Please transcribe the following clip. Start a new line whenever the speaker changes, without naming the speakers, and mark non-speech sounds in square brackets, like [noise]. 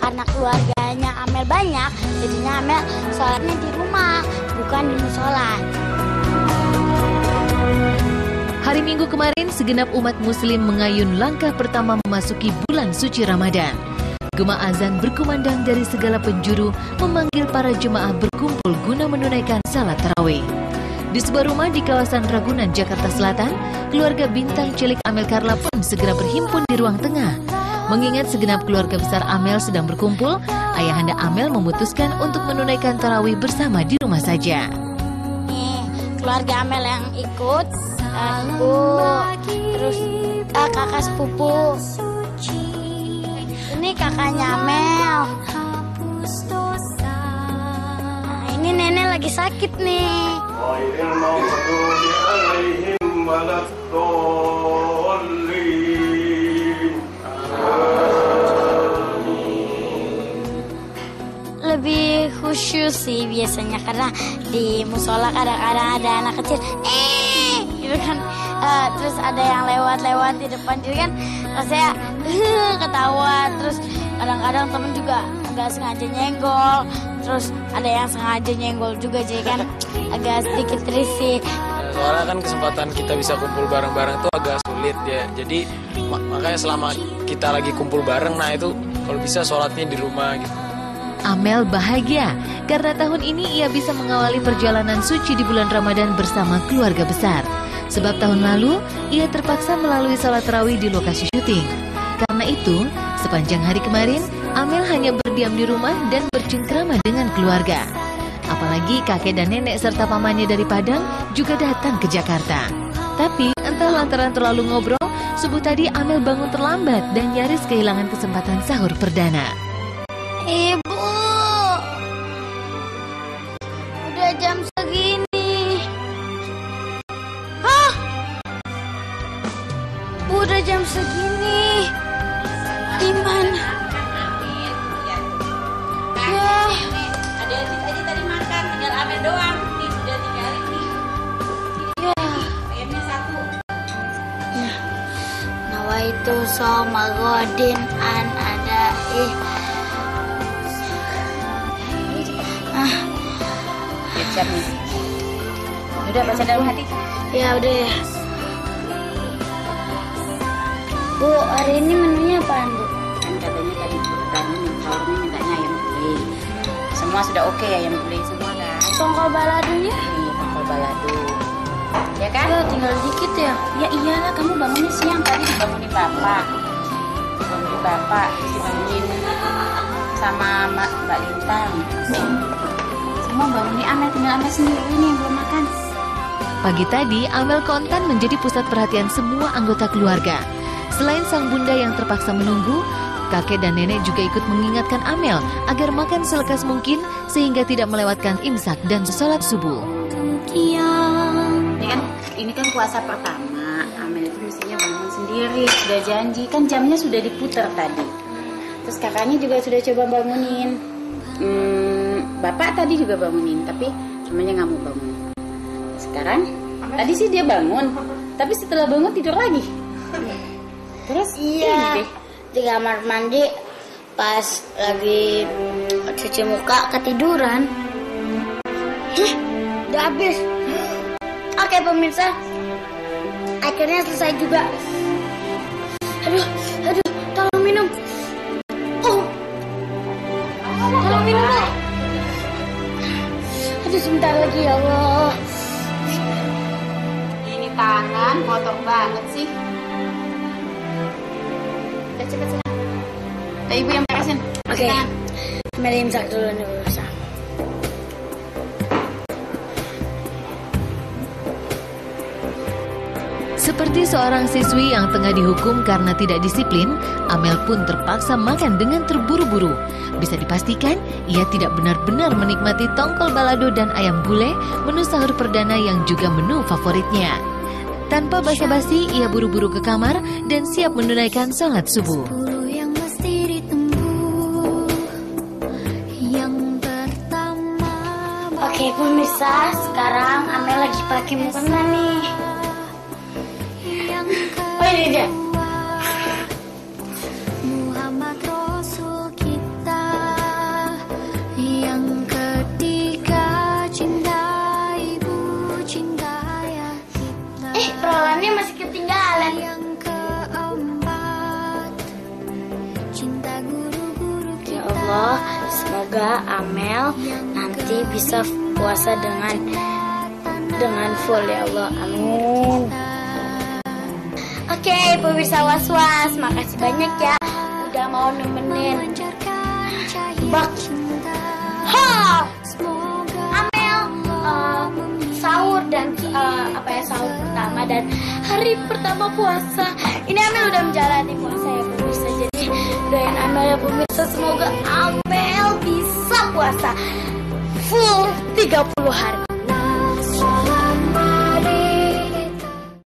karena keluarganya Amel banyak, jadinya Amel sholatnya di rumah, bukan di musola.
Hari Minggu kemarin, segenap umat muslim mengayun langkah pertama memasuki bulan suci Ramadan. Gema azan berkumandang dari segala penjuru memanggil para jemaah berkumpul guna menunaikan salat tarawih. Di sebuah rumah di kawasan Ragunan, Jakarta Selatan, keluarga bintang cilik Amel Carla pun segera berhimpun di ruang tengah. Mengingat segenap keluarga besar Amel sedang berkumpul, ayahanda Amel memutuskan untuk menunaikan tarawih bersama di rumah saja.
Nih, keluarga Amel yang ikut, uh, ibu, terus uh, kakak sepupu. Ini kakaknya Amel. Nah, ini nenek lagi sakit nih. Khusyuk sih biasanya karena di musola kadang-kadang ada anak kecil, eh, gitu kan. Eh, terus ada yang lewat-lewat di depan jadi kan rasanya ketawa. Terus kadang-kadang temen juga nggak sengaja nyenggol. Terus ada yang sengaja nyenggol juga jadi kan. [laughs] Agak sedikit risih.
Soalnya kan kesempatan kita bisa kumpul bareng-bareng tuh agak sulit ya. Jadi mak- makanya selama kita lagi kumpul bareng nah itu kalau bisa sholatnya di rumah gitu
Amel bahagia karena tahun ini ia bisa mengawali perjalanan suci di bulan Ramadan bersama keluarga besar. Sebab tahun lalu ia terpaksa melalui salat tarawih di lokasi syuting. Karena itu, sepanjang hari kemarin Amel hanya berdiam di rumah dan bercengkrama dengan keluarga. Apalagi kakek dan nenek serta pamannya dari Padang juga datang ke Jakarta. Tapi entah lantaran terlalu ngobrol, subuh tadi Amel bangun terlambat dan nyaris kehilangan kesempatan sahur perdana.
ibu udah jam segini gimana ya
tadi tadi makan, tinggal doang. Nih.
ya
Ayamnya satu.
nawaitu soma godin an ada ih ah
Siap nih. Udah baca dalam hati.
ya udah ya bu hari ini menunya apaan bu
Kan katanya tadi tadi sahurnya mintanya ayam gulai. Semua sudah oke ayam gulai semua kan?
tongkol baladonya
Nih tongkol balado. Ya kan?
ya tinggal dikit ya
Ya iyalah kamu bangunnya siang tadi dibangunin bapak. Dibangunin bapak, dibangunin sama Mbak, Mbak Lintang. Semua bangunin Amel, tinggal Amel sendiri nih belum makan.
Pagi tadi, Amel kontan menjadi pusat perhatian semua anggota keluarga. Selain sang bunda yang terpaksa menunggu, kakek dan nenek juga ikut mengingatkan Amel agar makan selekas mungkin sehingga tidak melewatkan imsak dan sholat subuh.
Ini kan ini kan puasa pertama. Amel itu mestinya bangun sendiri, sudah janji kan jamnya sudah diputar tadi. Terus kakaknya juga sudah coba bangunin. Hmm, bapak tadi juga bangunin, tapi namanya nggak mau bangun. Sekarang tadi sih dia bangun, tapi setelah bangun tidur lagi. Terus
Iya.
ini.
Di kamar mandi pas lagi cuci muka ketiduran. Hih, udah habis. Oke pemirsa, akhirnya selesai juga. Aduh, aduh, tolong minum. Oh, tolong minum dong. Aduh, sebentar lagi ya Allah.
Ini tangan kotor banget sih. Cepet sana. Udah ibu yang beresin.
Oke,
Tangan.
mari imsak dulu nih pemirsa.
Seperti seorang siswi yang tengah dihukum karena tidak disiplin, Amel pun terpaksa makan dengan terburu-buru. Bisa dipastikan, ia tidak benar-benar menikmati tongkol balado dan ayam gulai, menu sahur perdana yang juga menu favoritnya. Tanpa basa-basi, ia buru-buru ke kamar dan siap menunaikan sholat subuh.
Oke pemirsa, sekarang Amel lagi pakai mukena nih. Oh ini dia.
masih ketinggalan. Yang keempat, cinta guru-guru Ya
Allah, semoga Amel nanti bisa puasa dengan dengan full ya Allah. Amin. Oke, okay, pemirsa was-was, makasih banyak ya udah mau nemenin. Bak dan hari pertama puasa. Ini Amel udah menjalani puasa ya pemirsa jadi doain Amel ya pemirsa semoga Amel bisa puasa full 30 hari